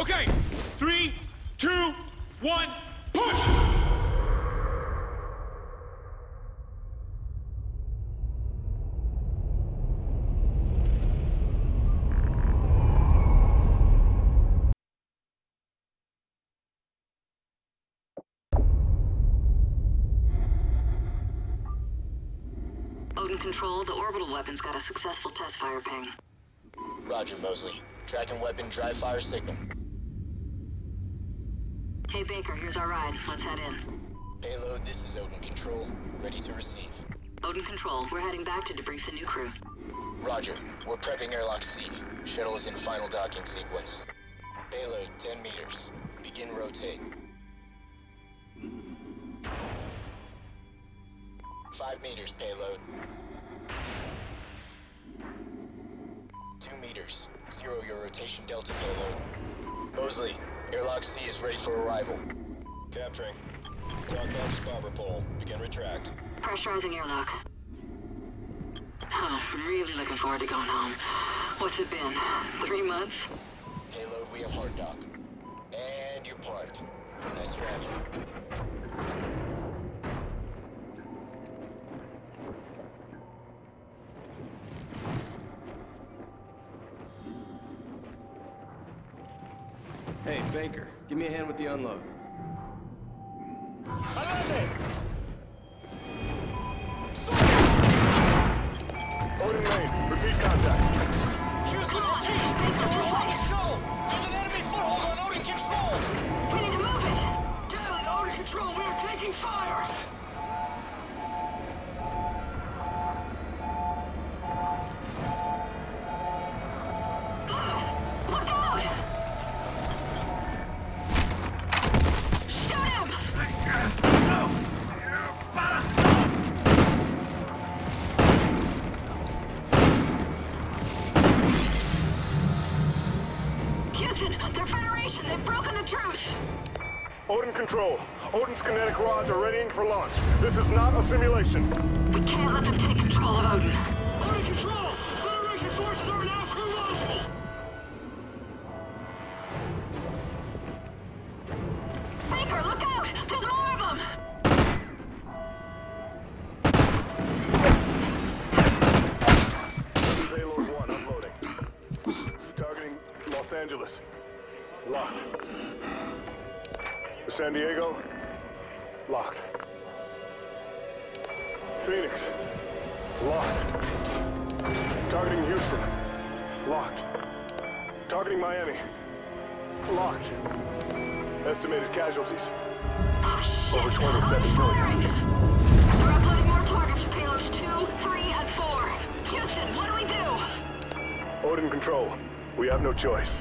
Okay, three, two, one, push! Odin Control, the orbital weapon's got a successful test fire ping. Roger, Mosley. Tracking weapon, dry fire signal. Hey Baker, here's our ride. Let's head in. Payload, this is Odin Control. Ready to receive. Odin Control, we're heading back to debrief the new crew. Roger. We're prepping airlock C. Shuttle is in final docking sequence. Payload, 10 meters. Begin rotate. Five meters, payload. Two meters. Zero your rotation delta payload. Mosley, airlock C is ready for arrival. Capturing. Talk on starboard pole. Begin retract. Pressurizing airlock. Oh, I'm really looking forward to going home. What's it been? Three months? Payload, we have hard dock. And you're parked. Nice driving. Hey, Baker, give me a hand with the unload. Odin Lane, repeat contact. Come on! Baker, you're right! There's an enemy foothold on Odin Control! We need to move it! It, Odin Control, we are taking fire! Houston, they're Federation! They've broken the truce! Odin Control. Odin's kinetic rods are readying for launch. This is not a simulation. We can't let them take control of Odin. Odin Control! Federation forces are now Angeles. Locked. San Diego. Locked. Phoenix. Locked. Targeting Houston. Locked. Targeting Miami. Locked. Estimated casualties. Oh. Over 27 Who's million. We're uploading more targets to payloads 2, 3, and 4. Houston, what do we do? Odin Control. We have no choice.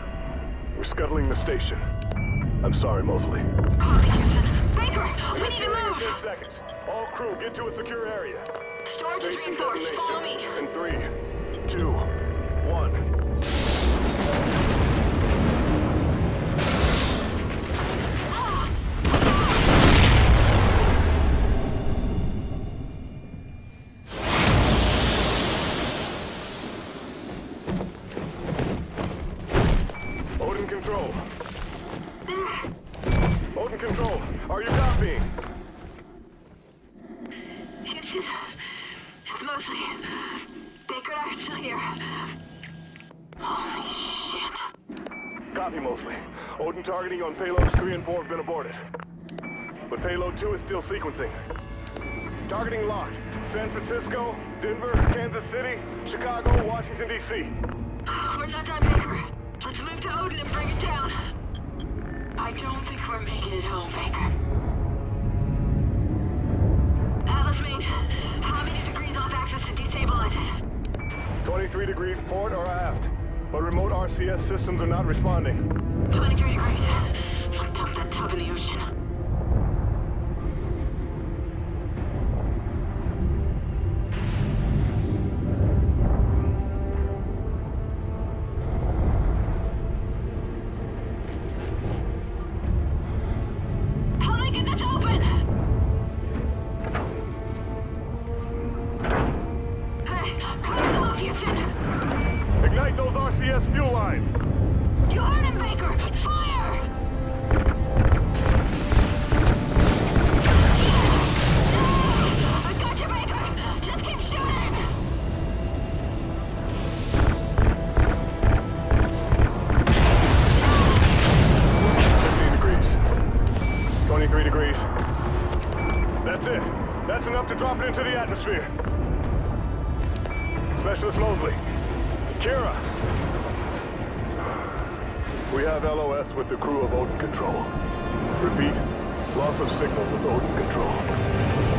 We're scuttling the station. I'm sorry, Mosley. Baker, we need to Initiating in 10 move! seconds. All crew, get to a secure area. Storage is reinforced. Follow me. In three, two, you? Houston, it's mostly... Baker and I are still here. Holy shit. Copy, Mosley. Odin targeting on payloads 3 and 4 have been aborted. But payload 2 is still sequencing. Targeting locked. San Francisco, Denver, Kansas City, Chicago, Washington, D.C. We're not done, Baker. Let's move to Odin and bring it down. I don't think we're making it home, Baker. Atlas main, how many degrees off axis to destabilize it? 23 degrees port or aft. But remote RCS systems are not responding. 23 degrees. Ignite those RCS fuel lines. You heard him, Baker! Fire! I got you, Baker! Just keep shooting! Fifteen degrees. Twenty-three degrees. That's it. That's enough to drop it into the atmosphere. Specialist Mosley. Kyra. We have LOS with the crew of Odin Control. Repeat, loss of signal with Odin Control.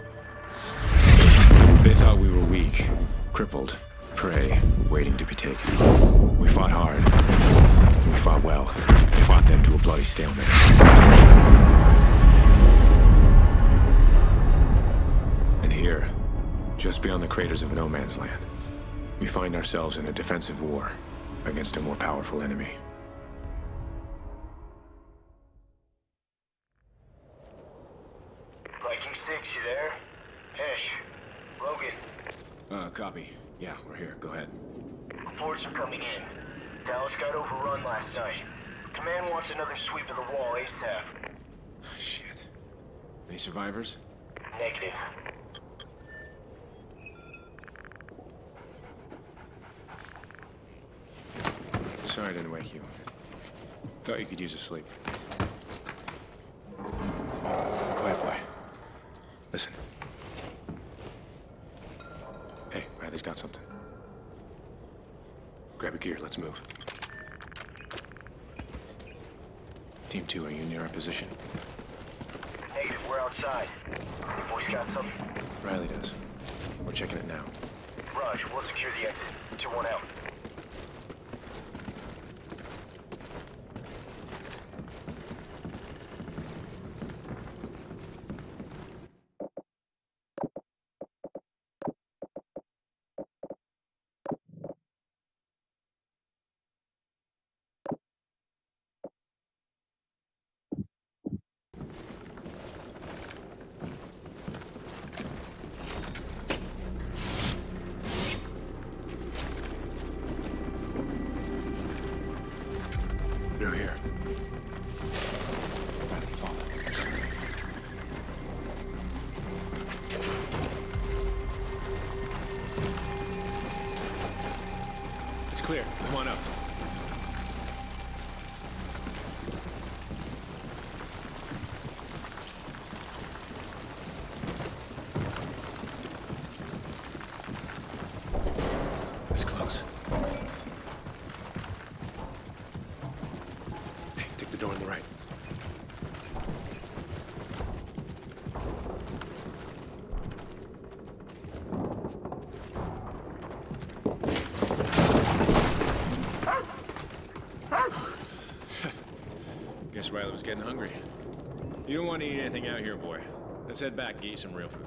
They thought we were weak, crippled, prey, waiting to be taken. We fought hard. We fought well. We fought them to a bloody stalemate. And here, just beyond the craters of no man's land, we find ourselves in a defensive war against a more powerful enemy. Viking 6, you there? Hesh. Logan. Uh, copy. Yeah, we're here. Go ahead. Reports are coming in. Dallas got overrun last night. Command wants another sweep of the wall ASAP. Shit. Any survivors? Negative. Sorry I didn't wake you. Thought you could use a sleep. Let's move. Team 2, are you near our position? Negative, we're outside. Voice got something? Riley does. We're checking it now. Raj, we'll secure the exit. 2-1 out. Clear. Come on up. It's close. Hey, take the door on the right. Getting hungry. You don't want to eat anything out here, boy. Let's head back and get you some real food.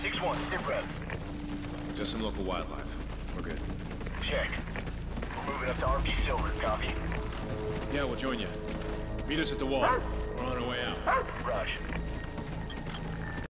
Six one, sit rep. Just some local wildlife. We're good. Check. We're moving up to RP Silver, copy. Yeah, we'll join you. Meet us at the wall. We're on our way out. Raj,